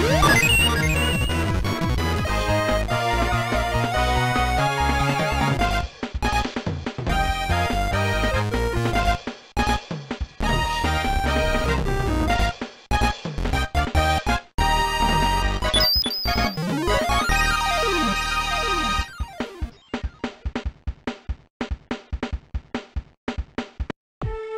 Música